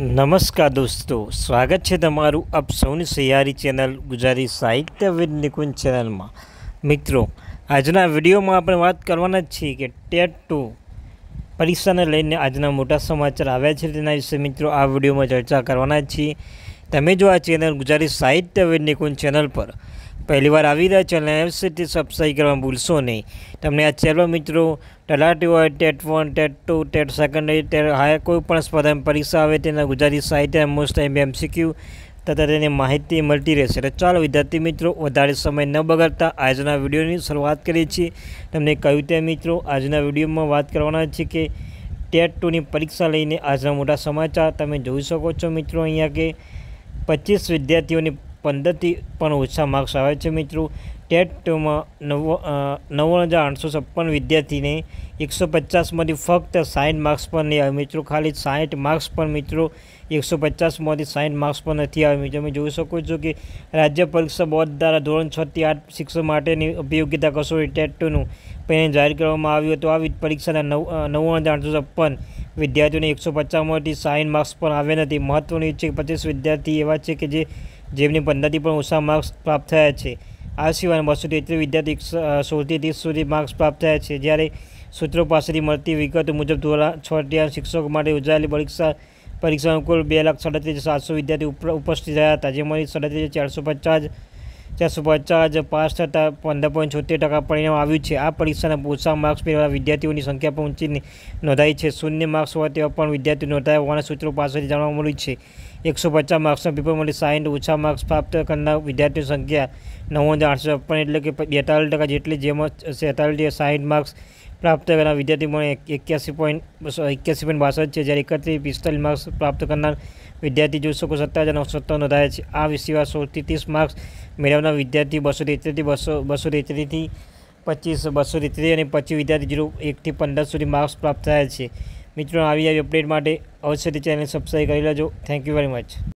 નમસ્કાર દોસ્તો, સ્વાગત છે તમારું આપ સૌની સહિયારી ચેનલ ગુજરાતી સાહિત્ય વિદ નિકુંજ ચેનલમાં. મિત્રો, આજના વિડીયોમાં આપણે વાત કરવાના જ છીએ કે ટેટ ટુ પરીક્ષાને લઈને આજના મોટા સમાચાર આવ્યા છે તેના વિશે મિત્રો આ વિડીયોમાં ચર્ચા કરવાના છીએ. તમે જો આ ચેનલ ગુજરાતી સાહિત્ય વિદ નિકુંજ ચેનલ પર પહેલીવાર આવી રહ્યા ચેનલ એફસીટી સબસ્ક્રાઈબ કરવા ભૂલશો નહીં. તમને આ ચેનલ મિત્રો, તલાટી હોય, TET one, TET two, TET secondary, TET higher કોઈ પણ સ્પર્ધાની પરીક્ષા આવે તેના ગુજરાતી સાહિત્ય મોસ્ટ ટાઈમ એમસીક્યુ તથા તેની માહિતી મળતી રહેશે. એટલે ચાલો વિદ્યાર્થી મિત્રો, વધારે સમય ન બગાડતા આજના વિડીયોની શરૂઆત કરીએ છીએ. તમને કહ્યું તે મિત્રો, આજના વિડીયોમાં વાત કરવાના છે કે ટેટ ટુની પરીક્ષા લઈને આજના મોટા સમાચાર તમે જોઈ શકો છો મિત્રો અહીંયા કે પચીસ વિદ્યાર્થીઓની પંદરથી પણ ઓછા માર્ક્સ આવે છે મિત્રો. ટેટ ટુમાં નવ નવ્વાણું હજાર આઠસો છપ્પન વિદ્યાર્થીને એકસો પચાસમાંથી ફક્ત સાઠ માર્ક્સ પર નહીં આવે મિત્રો, ખાલી સાઠ માર્ક્સ પર મિત્રો એકસો પચાસમાંથી સાઠ માર્ક્સ પર નથી આવે મિત્રો, તમે જોઈ શકો છો કે રાજ્ય પરીક્ષા બોર્ડ દ્વારા ધોરણ છથી આઠ શિક્ષણ માટેની ઉપયોગિતા કસોટી ટેટ ટુનું પહેલાં જાહેર કરવામાં આવ્યું હતું. આવી પરીક્ષાના નવ નવ્વાણું હજાર આઠસો છપ્પન વિદ્યાર્થીઓને એકસો પચાસમાંથી સાઠ માર્ક્સ પણ આવ્યા નથી. મહત્ત્વનું એ છે કે પચીસ વિદ્યાર્થી એવા છે કે જે જેમની પંદરથી પણ ઓછા માર્ક્સ પ્રાપ્ત થયા છે. આ સિવાય બસો તેત્રીસ વિદ્યાર્થી સોળથી ત્રીસ સુધી માર્ક્સ પ્રાપ્ત થયા છે. જ્યારે સૂત્રો પાસેથી મળતી વિગતો મુજબ ધોરણ છ શિક્ષકો માટે યોજાયેલી પરીક્ષા, પરીક્ષામાં કુલ બે લાખ સાડત્રીસ સાતસો વિદ્યાર્થી ઉપસ્થિત રહ્યા હતા જેમાંથી સાડત્રીસ ચારસો પચાસ ચારસો પચાસ પાસ થતાં પંદર પોઈન્ટ છોતેર ટકા પરિણામ આવ્યું છે. આ પરીક્ષાના ઓછા માર્ક્સ મેળવવા વિદ્યાર્થીઓની સંખ્યા પણ ઊંચી નોંધાઈ છે. શૂન્ય માર્ક્સ હોય તેવા પણ વિદ્યાર્થીઓ નોંધાયા હોવાના સૂત્રો પાસેથી જાણવા મળ્યું છે. એકસો પચાસ માર્ક્સના પેપરમાંથી સાઠ ઓછા માર્ક્સ પ્રાપ્ત કરનાર વિદ્યાર્થીઓની સંખ્યા નવ હજાર આઠસો છપ્પન એટલે કે બેતાલીસ ટકા જેટલી જેમાં સેતાલીસ સાઠ માર્ક્સ પ્રાપ્ત કરનાર વિદ્યાર્થી પણ એક્યાસી પોઈન્ટ એક્યાસી પોઈન્ટ બાસઠ છે. જ્યારે એકત્રીસ, પિસ્તાલીસ માર્ક્સ પ્રાપ્ત કરનાર વિદ્યાર્થી જોઈ શકો સત્તર હજાર નવસો સત્તાવન નોંધાયા છે. આ સિવાય સોળથી ત્રીસ માર્ક્સ મેળવનાર વિદ્યાર્થી બસો તેત્રીસથી બસો બસો તેત્રીસથી પચીસ, બસો તેત્રીસ અને પચીસ વિદ્યાર્થી જીરો એકથી પંદર સુધી માર્ક્સ પ્રાપ્ત થયા છે. મિત્રો આવી આવી અપડેટ માટે અવશ્યથી ચેનલ સબસ્ક્રાઈબ કરી લેજો. Thank you very much